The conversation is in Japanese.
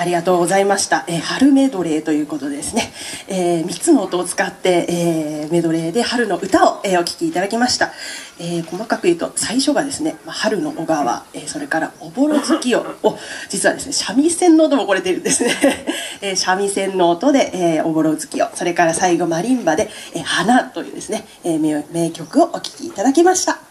ありがとうございました、えー春メドレーということですね、え3つの音を使って、えーメドレーで春の歌を、えーお聴きいただきました、えー細かく言うと最初がですね、まあ春の小川、えーそれからおぼろ月夜。を実はですね三味線の音もこれ出るんですね、え三味線の音で、えーおぼろ月夜。それから最後マリンバで、えー花というですね、えー名曲をお聴きいただきました。